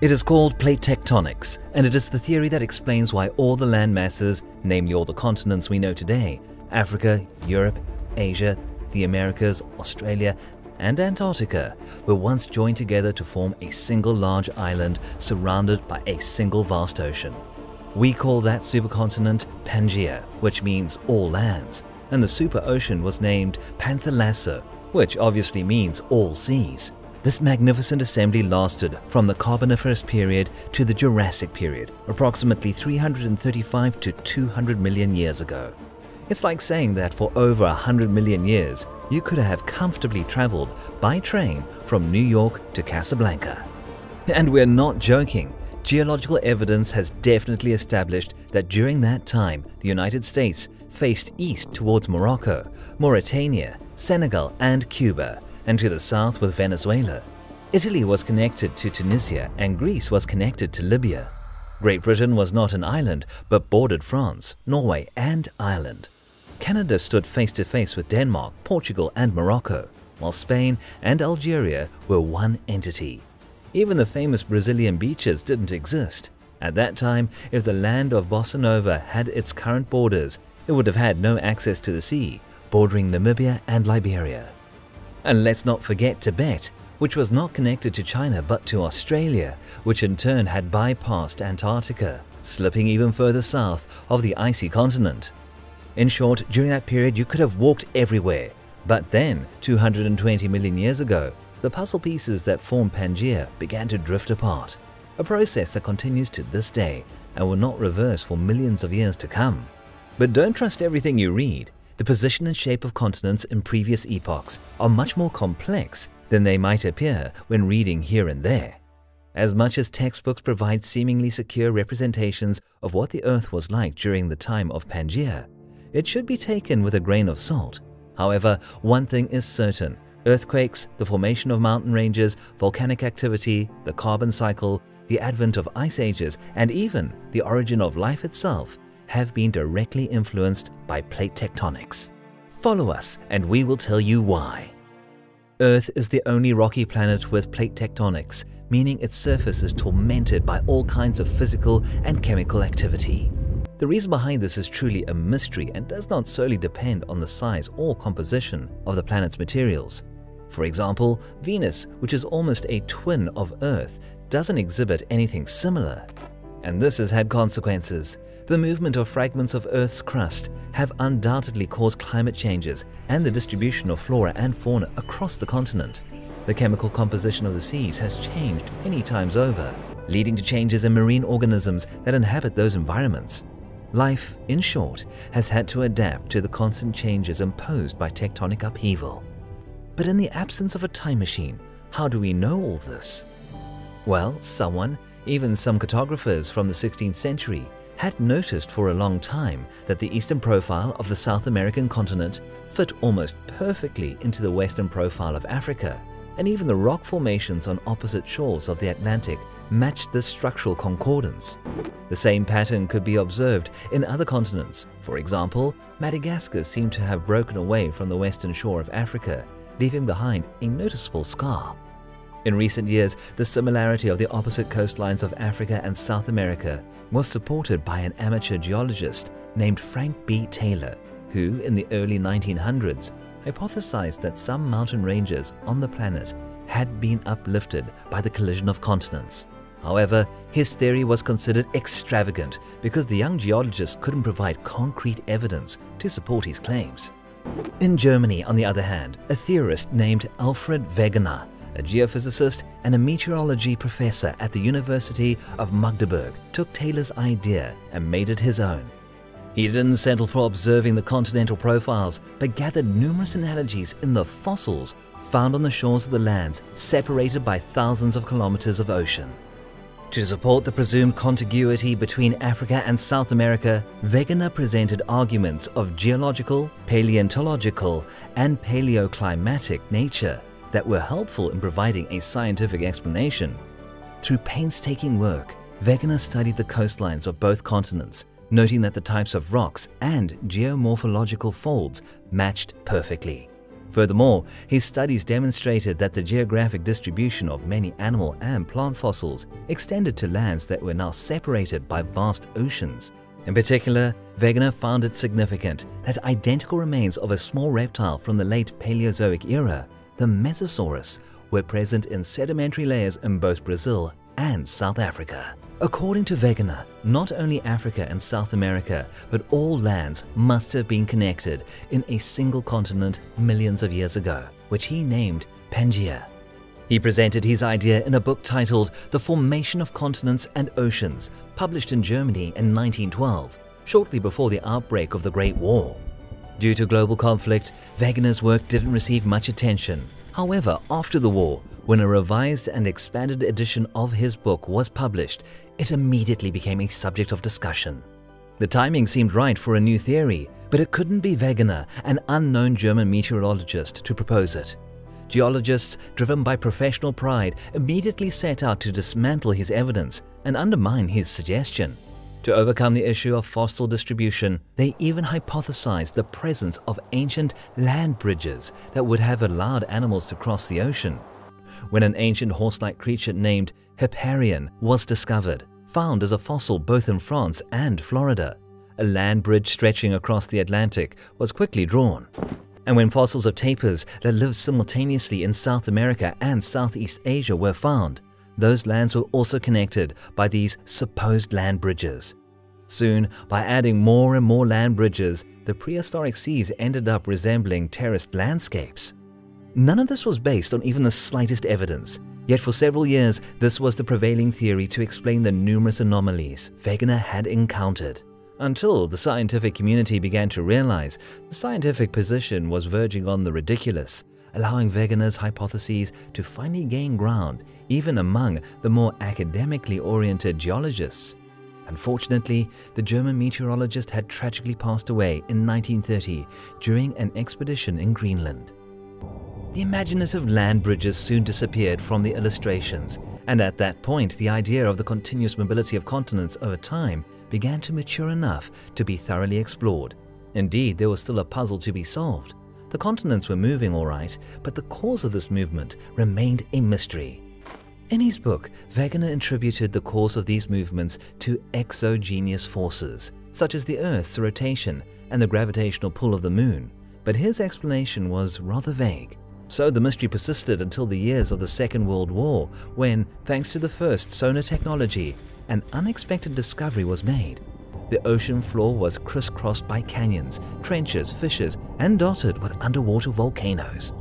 It is called plate tectonics, and it is the theory that explains why all the land masses, namely all the continents we know today, Africa, Europe, Asia, the Americas, Australia, and Antarctica, were once joined together to form a single large island surrounded by a single vast ocean. We call that supercontinent Pangaea, which means all lands, and the super ocean was named Panthalassa, which obviously means all seas. This magnificent assembly lasted from the Carboniferous period to the Jurassic period, approximately 335 to 200 million years ago. It's like saying that for over 100 million years, you could have comfortably traveled by train from New York to Casablanca. And we're not joking. Geological evidence has definitely established that during that time, the United States faced east towards Morocco, Mauritania, Senegal, and Cuba, and to the south with Venezuela. Italy was connected to Tunisia, and Greece was connected to Libya. Great Britain was not an island, but bordered France, Norway, and Ireland. Canada stood face to face with Denmark, Portugal, and Morocco, while Spain and Algeria were one entity. Even the famous Brazilian beaches didn't exist. At that time, if the land of Bossa Nova had its current borders, it would have had no access to the sea, bordering Namibia and Liberia. And let's not forget Tibet, which was not connected to China but to Australia, which in turn had bypassed Antarctica, slipping even further south of the icy continent. In short, during that period you could have walked everywhere. But then, 220 million years ago, the puzzle pieces that formed Pangaea began to drift apart, a process that continues to this day and will not reverse for millions of years to come. But don't trust everything you read. The position and shape of continents in previous epochs are much more complex than they might appear when reading here and there. As much as textbooks provide seemingly secure representations of what the Earth was like during the time of Pangaea, it should be taken with a grain of salt. However, one thing is certain, earthquakes, the formation of mountain ranges, volcanic activity, the carbon cycle, the advent of ice ages, and even the origin of life itself have been directly influenced by plate tectonics. Follow us and we will tell you why. Earth is the only rocky planet with plate tectonics, meaning its surface is tormented by all kinds of physical and chemical activity. The reason behind this is truly a mystery and does not solely depend on the size or composition of the planet's materials. For example, Venus, which is almost a twin of Earth, doesn't exhibit anything similar. And this has had consequences. The movement of fragments of Earth's crust have undoubtedly caused climate changes and the distribution of flora and fauna across the continent. The chemical composition of the seas has changed many times over, leading to changes in marine organisms that inhabit those environments. Life, in short, has had to adapt to the constant changes imposed by tectonic upheaval. But in the absence of a time machine, how do we know all this? Well, someone, even some cartographers from the 16th century, had noticed for a long time that the eastern profile of the South American continent fit almost perfectly into the western profile of Africa, and even the rock formations on opposite shores of the Atlantic matched this structural concordance. The same pattern could be observed in other continents. For example, Madagascar seemed to have broken away from the western shore of Africa, leaving behind a noticeable scar. In recent years, the similarity of the opposite coastlines of Africa and South America was supported by an amateur geologist named Frank B. Taylor, who, in the early 1900s, hypothesized that some mountain ranges on the planet had been uplifted by the collision of continents. However, his theory was considered extravagant because the young geologist couldn't provide concrete evidence to support his claims. In Germany, on the other hand, a theorist named Alfred Wegener, a geophysicist and a meteorology professor at the University of Magdeburg, took Taylor's idea and made it his own. He didn't settle for observing the continental profiles, but gathered numerous analogies in the fossils found on the shores of the lands separated by thousands of kilometers of ocean. To support the presumed contiguity between Africa and South America, Wegener presented arguments of geological, paleontological, and paleoclimatic nature that were helpful in providing a scientific explanation. Through painstaking work, Wegener studied the coastlines of both continents, noting that the types of rocks and geomorphological folds matched perfectly. Furthermore, his studies demonstrated that the geographic distribution of many animal and plant fossils extended to lands that were now separated by vast oceans. In particular, Wegener found it significant that identical remains of a small reptile from the late Paleozoic era, the Mesosaurus, were present in sedimentary layers in both Brazil and South Africa. According to Wegener, not only Africa and South America, but all lands must have been connected in a single continent millions of years ago, which he named Pangaea. He presented his idea in a book titled The Formation of Continents and Oceans, published in Germany in 1912, shortly before the outbreak of the Great War. Due to global conflict, Wegener's work didn't receive much attention. However, after the war, when a revised and expanded edition of his book was published, it immediately became a subject of discussion. The timing seemed right for a new theory, but it couldn't be Wegener, an unknown German meteorologist, to propose it. Geologists, driven by professional pride, immediately set out to dismantle his evidence and undermine his suggestion. To overcome the issue of fossil distribution, they even hypothesized the presence of ancient land bridges that would have allowed animals to cross the ocean when an ancient horse-like creature named Hipparion was discovered, found as a fossil both in France and Florida. A land bridge stretching across the Atlantic was quickly drawn. And when fossils of tapirs that lived simultaneously in South America and Southeast Asia were found, those lands were also connected by these supposed land bridges. Soon, by adding more and more land bridges, the prehistoric seas ended up resembling terraced landscapes. None of this was based on even the slightest evidence, yet for several years this was the prevailing theory to explain the numerous anomalies Wegener had encountered. Until the scientific community began to realize the scientific position was verging on the ridiculous, allowing Wegener's hypotheses to finally gain ground even among the more academically oriented geologists. Unfortunately, the German meteorologist had tragically passed away in 1930 during an expedition in Greenland. The imaginative land bridges soon disappeared from the illustrations, and at that point the idea of the continuous mobility of continents over time began to mature enough to be thoroughly explored. Indeed, there was still a puzzle to be solved. The continents were moving all right, but the cause of this movement remained a mystery. In his book, Wegener attributed the cause of these movements to exogenous forces, such as the Earth's rotation and the gravitational pull of the Moon, but his explanation was rather vague. So the mystery persisted until the years of the Second World War, when, thanks to the first sonar technology, an unexpected discovery was made. The ocean floor was crisscrossed by canyons, trenches, fissures, and dotted with underwater volcanoes.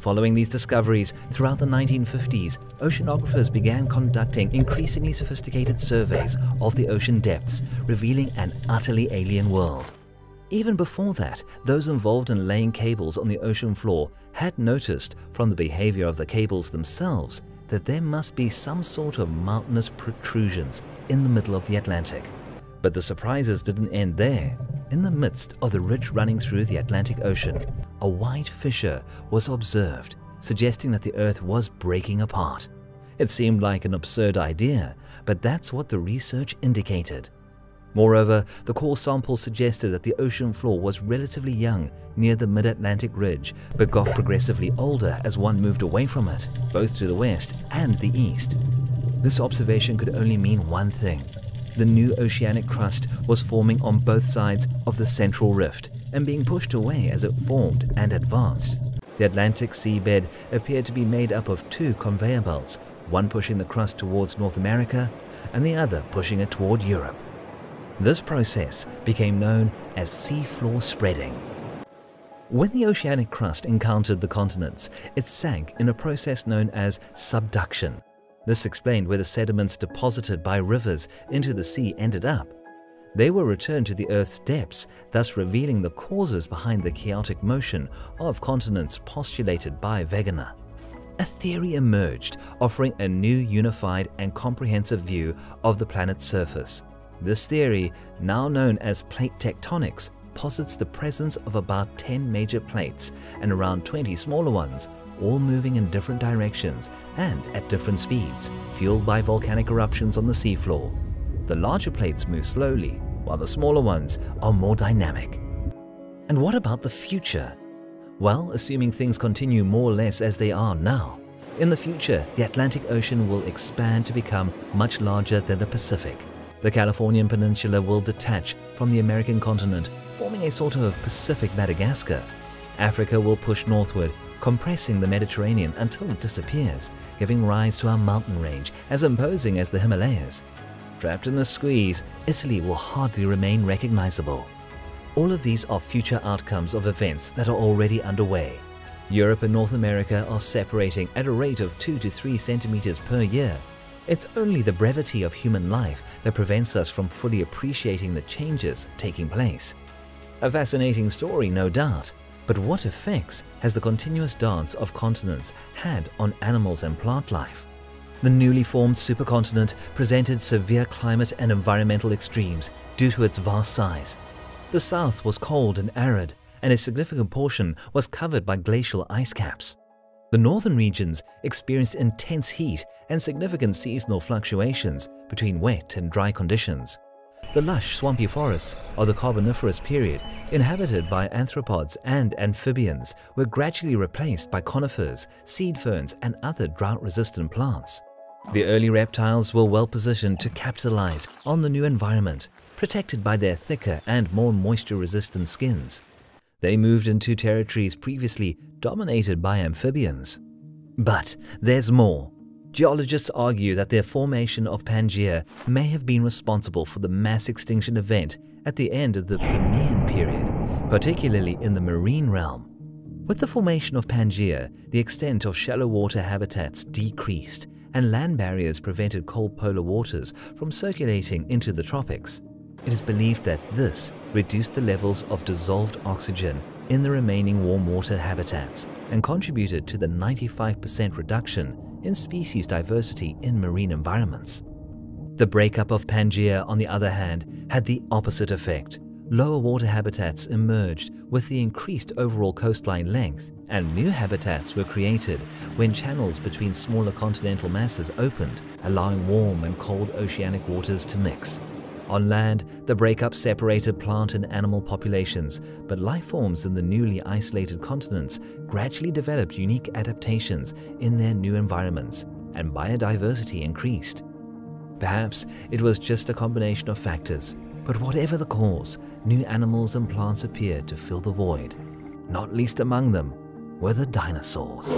Following these discoveries, throughout the 1950s, oceanographers began conducting increasingly sophisticated surveys of the ocean depths, revealing an utterly alien world. Even before that, those involved in laying cables on the ocean floor had noticed from the behavior of the cables themselves that there must be some sort of mountainous protrusions in the middle of the Atlantic. But the surprises didn't end there. In the midst of the ridge running through the Atlantic Ocean, a wide fissure was observed, suggesting that the Earth was breaking apart. It seemed like an absurd idea, but that's what the research indicated. Moreover, the core sample suggested that the ocean floor was relatively young near the mid-Atlantic ridge, but got progressively older as one moved away from it, both to the west and the east. This observation could only mean one thing. The new oceanic crust was forming on both sides of the central rift and being pushed away as it formed and advanced. The Atlantic seabed appeared to be made up of two conveyor belts, one pushing the crust towards North America and the other pushing it toward Europe. This process became known as seafloor spreading. When the oceanic crust encountered the continents, it sank in a process known as subduction. This explained where the sediments deposited by rivers into the sea ended up. They were returned to the Earth's depths, thus revealing the causes behind the chaotic motion of continents postulated by Wegener. A theory emerged offering a new unified and comprehensive view of the planet's surface. This theory, now known as plate tectonics, posits the presence of about 10 major plates and around 20 smaller ones, all moving in different directions and at different speeds, fueled by volcanic eruptions on the seafloor. The larger plates move slowly, while the smaller ones are more dynamic. And what about the future? Well, assuming things continue more or less as they are now, in the future, the Atlantic Ocean will expand to become much larger than the Pacific. The Californian Peninsula will detach from the American continent, forming a sort of Pacific Madagascar. Africa will push northward, compressing the Mediterranean until it disappears, giving rise to a mountain range as imposing as the Himalayas. Trapped in the squeeze, Italy will hardly remain recognizable. All of these are future outcomes of events that are already underway. Europe and North America are separating at a rate of 2 to 3 centimeters per year. It's only the brevity of human life that prevents us from fully appreciating the changes taking place. A fascinating story, no doubt, but what effects has the continuous dance of continents had on animals and plant life? The newly formed supercontinent presented severe climate and environmental extremes due to its vast size. The south was cold and arid, and a significant portion was covered by glacial ice caps. The northern regions experienced intense heat and significant seasonal fluctuations between wet and dry conditions. The lush, swampy forests of the Carboniferous period, inhabited by arthropods and amphibians, were gradually replaced by conifers, seed ferns, and other drought-resistant plants. The early reptiles were well positioned to capitalize on the new environment protected by their thicker and more moisture-resistant skins. They moved into territories previously dominated by amphibians. But there's more. Geologists argue that the formation of Pangaea may have been responsible for the mass extinction event at the end of the Permian period, particularly in the marine realm. With the formation of Pangaea, the extent of shallow water habitats decreased and land barriers prevented cold polar waters from circulating into the tropics. It is believed that this reduced the levels of dissolved oxygen in the remaining warm water habitats and contributed to the 95% reduction in species diversity in marine environments. The breakup of Pangaea, on the other hand, had the opposite effect. Lower water habitats emerged with the increased overall coastline length, and new habitats were created when channels between smaller continental masses opened, allowing warm and cold oceanic waters to mix. On land, the breakup separated plant and animal populations, but life forms in the newly isolated continents gradually developed unique adaptations in their new environments, and biodiversity increased. Perhaps it was just a combination of factors, but whatever the cause, new animals and plants appeared to fill the void. Not least among them were the dinosaurs.